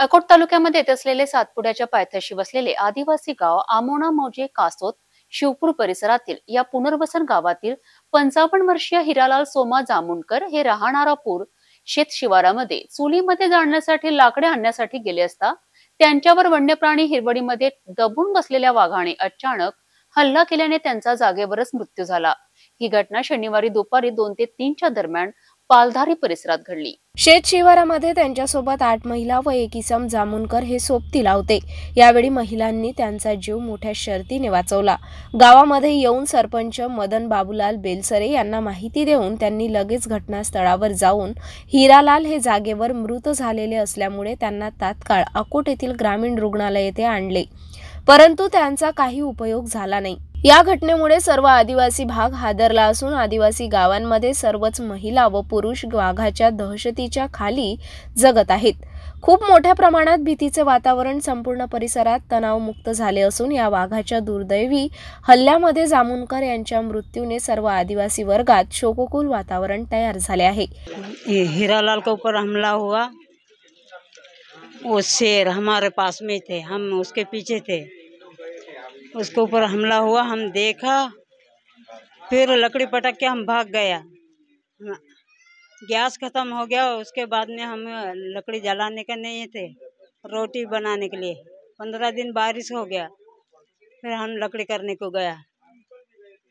अकोट तालुक्यामध्ये येत असलेले सातपुड्याच्या पायथ्याशी वसलेले आदिवासी गाव आमोणा मौजे कासोत शिवपूर परिसरातील या पुनर्वसन गावातील पंचावन्न वर्षीय हिरालाल सोमा जामुनकर हे राहणारा पूर शेत शिवारामध्ये चुलीमध्ये जाळण्यासाठी लाकडे आणण्यासाठी गेले असता त्यांच्यावर वन्य प्राणी हिरवडीमध्ये दबून बसलेल्या वाघाने अचानक हल्ला केल्याने त्यांचा जागेवरच मृत्यू झाला. ही घटना शनिवारी दुपारी दोन ते तीनच्या दरम्यान पालधारी परिसरात घडली. शेत शिवारामध्ये त्यांच्यासोबत आठ महिला व एक इसम जामुनकर हे सोबती लावते. यावेळी महिलांनी त्यांचा जीव मोठ्या शर्तीने वाचवला. गावामध्ये येऊन सरपंच मदन बाबूलाल बेलसरे यांना माहिती देऊन त्यांनी लगेच घटनास्थळावर जाऊन हिरालाल हे जागेवर मृत झालेले असल्यामुळे त्यांना तात्काळ अकोट येथील ग्रामीण रुग्णालय येथे आणले. परंतु त्यांचा काही उपयोग झाला नाही. या घटनेमुळे सर्व आदिवासी भाग हादरला असून आदिवासी गावांमध्ये सर्वच महिला व पुरुष वाघाच्या दहशतीच्या खाली जगत आहेत. खूप मोठ्या प्रमाणात भीतीचे वातावरण संपूर्ण परिसरात तणावमुक्त झाले असून या वाघाच्या दुर्दैवी हल्ल्यामध्ये जामुनकर यांच्या मृत्यूने सर्व आदिवासी वर्गात शोककुल वातावरण तयार झाले आहे. हिरालाल हीरालाल के ऊपर हमला हुआ। वो शेर हमारे पास में थे हम उसके पीछे थे। उसके ऊपर हमला हुआ हम देखा। फिर लकड़ी पटक के हम भाग गया। गैस खत्म हो गया उसके बाद में हम लकड़ी जलाने के नहीं थे रोटी बनाने के लिए। पंद्रह दिन बारिश हो गया फिर हम लकड़ी करने को गया।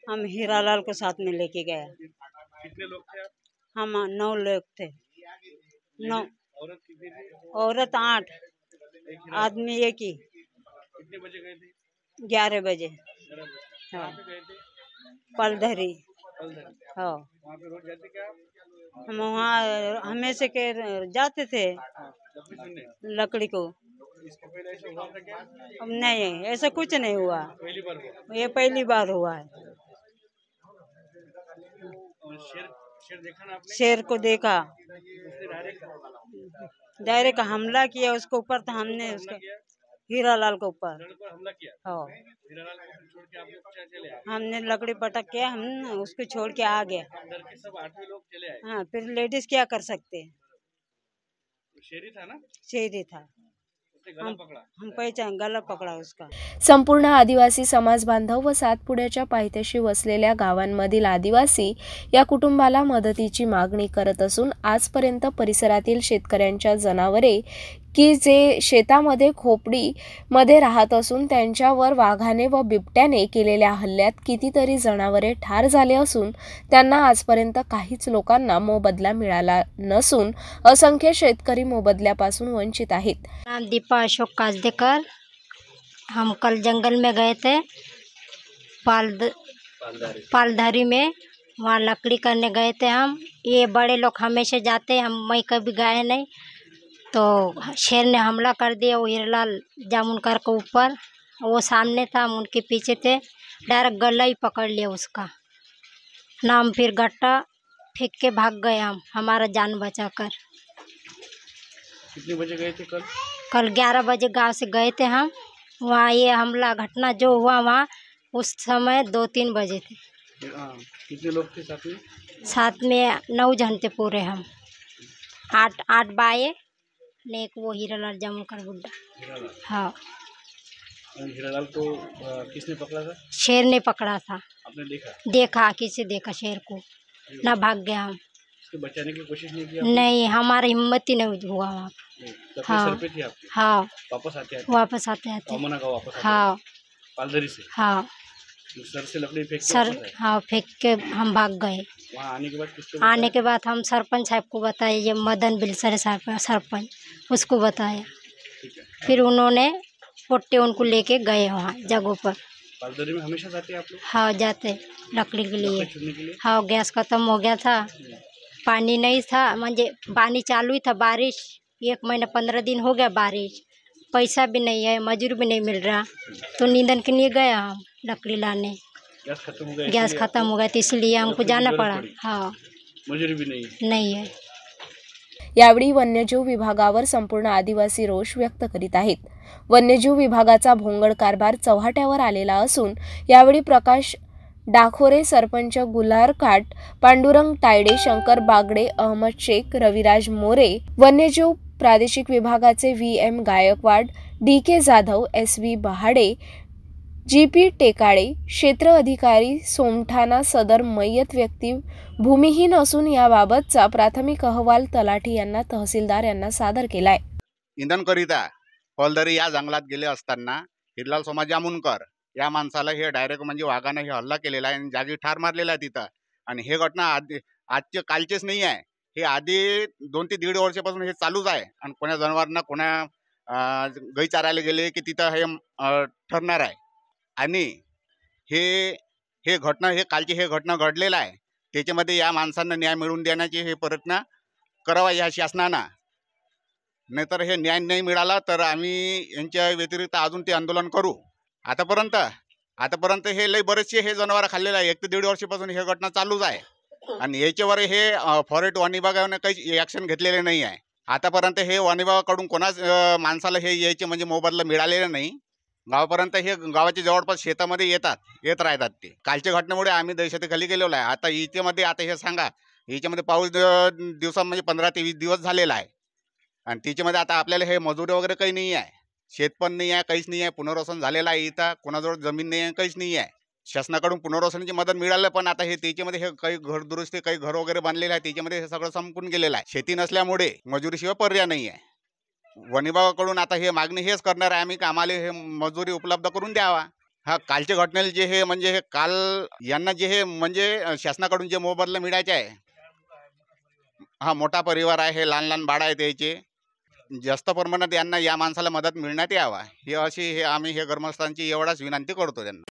हम हीरालाल को साथ में लेके गया। कितने लोग थे आप? हम नौ लोग थे। नौ। औरत औरत आठ। आदमी एक ही। कितने बजे गए थे? ग्यारह बजे। ग्यारह बजे हाँ। कहाँ पे गए थे पलधरी। कल तक हाँ वहाँ पे रोज जाते क्या आप हम वहाँ हमेशा के जाते थे लकड़ी सुनने लकड़ी को। इसके पहले ऐसा हुआ था क्या अब नहीं ऐसा कुछ नहीं हुआ। पहली बार हुआ ये पहली बार हुआ है। और शेर शेर देखा ना आपने शेर को देखा। उसने डायरेक्ट डायरेक्ट हमला किया उसके ऊपर तो हमने उसका किया हीरालाल के ऊपर। हमला किया? हाँ। हीरालाल को फिर छोड़ के आप लोग क्या चले आए? हमने लकड़ी पटक के हम उसको छोड़ के आ गए। डर के सब आठवें लोग चले आए? हाँ फिर लेडीज क्या कर सकते? हैं शेर ही था ना? शेर ही था पकड़ा। हम पहचान गला पकड़ा उसका। संपूर्ण आदिवासी समाज बांधव व सातपुड्याच्या पायथ्याशी वसलेल्या गावांमधील आदिवासी या कुटुंबाला मदतीची मागणी करत असून आजपर्यंत परिसरातील शेतकऱ्यांच्या जनावरे की जे शेतामध्ये खोपडीमध्ये राहत असून त्यांच्यावर वाघाने व बिबट्याने केलेल्या हल्ल्यात कितीतरी जनावरे ठार झाले असून त्यांना आजपर्यंत काहीच लोकांना मोबदला मिळाला नसून असंख्य शेतकरी मोबदल्यापासून वंचित आहेत. दीपा अशोक काजदेकर हम कल जंगल में गए थे. पालद पालधारी में वहाँ लकड़ी करने गए थे हम. ये बड़े लोग हमेशा जाते हम मैं कभी गए नहीं. तो शेर ने हमला कर दिया वो हिरलाल जामुनकर के ऊपर। वो सामने था हम उनके पीछे थे। डायरेक्ट गला ही पकड़ लिया उसका। नाम फिर गट्टा फेंक के भाग गए हम हमारा जान बचा कर कितने बजे गए थे कल? कल ग्यारह बजे गाँव से गए थे हम। वहाँ ये हमला घटना जो हुआ वहाँ उस समय दो तीन बजे थे। कितने लोग थे साथ में? साथ में नौ जन थे पूरे हम। आठ आठ बाए ने एक वो हीरालाल जमुकर बुड्ढा हाँ। हीरालाल को किसने पकड़ा था? शेर ने पकड़ा था। आपने देखा? देखा किसी देखा शेर को। ना भाग गया हम। बचाने की कोशिश नहीं की नहीं हमारा हिम्मत ही नहीं हुआ वहाँ। हाँ। हाँ। वापस आते आते? वापस आते हाँ। पालधरी से? हाँ। सर से लकड़ी फेंक सर हाँ? फेंक के हम भाग गए। आने के बाद आने के बाद हम सरपंच साहब को बताए ये मदन बिलसरे साहब सरपंच उसको बताया। फिर उन्होंने पोट्टे उनको लेके गए वहाँ जगहों पर। में हमेशा जाते आप लोग? हाँ जाते लकड़ी के लिए। के लिए? हाँ गैस खत्म हो गया था। पानी नहीं था म्हणजे पानी चालू ही था बारिश। एक महीना पंद्रह दिन हो गया बारिश। पैसा भी नहीं है मजूर भी नहीं मिल रहा। तो नींदन के लिए गए हम। लकड़ी लाने। गैस खत्म हो गया गैस इसलिए खत्म हो गया तो इसलिए हमको जाना पड़ा। हाँ। मजूरी भी नहीं। है नहीं है। यावेळी वन्यजीव विभागावर संपूर्ण आदिवासी रोष व्यक्त करीत आहेत. वन्यजीव विभागाचा भोंगळ कारभार चव्हाट्यावर आलेला असून यावेळी प्रकाश डाखोरे सरपंच गुल्हार काट पांडुरंग तायडे शंकर बागडे अहमद शेख रविराज मोरे वन्यजीव प्रादेशिक विभागाचे V M Gaikwad D K Jadhav S V Bahade G P Tekale क्षेत्र अधिकारी सोमठाणा सदर मय्यत व्यक्ती भूमिहीन असून याबाबतचा प्राथमिक अहवाल तलाठी यांना तहसीलदार यांना सादर केलाय. इंधनकरिता पलदरी या जंगलात गेले असताना हिरलाल सोमा जामुनकर या माणसाला हे डायरेक्ट म्हणजे वाघानं हे हल्ला केलेला आहे आणि जागी ठार मारलेला आहे तिथं. आणि हे घटना आधी आजचे कालचेच नाही आहे. हे आधी दोन ते दीड वर्षापासून हे चालूच आहे. आणि कोण्या जनावरांना कोण्या अं, चारायला गेले की तिथं हे ठरणार आहे. आणि हे हे घटना हे कालची हे घटना घडलेलं आहे. त्याच्यामध्ये या माणसांना न्याय मिळवून देण्याचे हे प्रयत्न करावा या शासनानं. नाहीतर हे न्याय नाही मिळाला तर आम्ही यांच्या व्यतिरिक्त अजून ते आंदोलन करू. आतापर्यंत आतापर्यंत हे लई बरेचसे हे जनावर खाल्लेलं आहे एक ते दीड वर्षापासून हे घटना चालूच आहे. आणि याच्यावर हे फॉरेस्ट वन विभागाने काही ॲक्शन घेतलेले नाही आहे. आतापर्यंत हे वन विभागाकडून कोणाच माणसाला हे यायचे म्हणजे मोबदला मिळालेलं नाही. गावापर्यंत हे गावाच्या जवळपास शेतामध्ये येतात येत राहतात ते. कालच्या घटनेमुळे आम्ही दहशतीखाली गेलेलो आहे. आता याच्यामध्ये आता हे सांगा याच्यामध्ये पाऊस दिवसा म्हणजे पंधरा ते वीस दिवस झालेला आहे. आणि तिच्यामध्ये आता आपल्याला हे मजुरी वगैरे काही नाही आहे. शेत पण नाही आहे काहीच नाही आहे. पुनर्वसन झालेलं आहे इथं. कोणाजवळ जमीन नाही आहे काहीच नाही आहे. शासनाकडून पुनर्वसनाची मदत मिळालं पण आता हे त्याच्यामध्ये हे काही घर दुरुस्ती काही घर वगैरे बांधलेलं आहे. त्याच्यामध्ये हे सगळं संपून गेलेलं आहे. शेती नसल्यामुळे मजुरीशिवाय पर्याय नाही आहे. वनविभागाकडून आता हे मागणी हेच करणार आहे आम्ही की आम्हाला हे मजुरी उपलब्ध करून द्यावा. हा कालच्या घटनेला जे हे म्हणजे हे काल यांना जे हे म्हणजे शासनाकडून जे मोबदला मिळायचे आहे. हा मोठा परिवार आहे हे लहान लहान बाळ आहे त्याचे. जास्त प्रमाणात यांना या माणसाला मदत मिळण्यात यावा. हे अशी हे आम्ही हे ग्रामस्थांची एवढाच विनंती करतो त्यांना.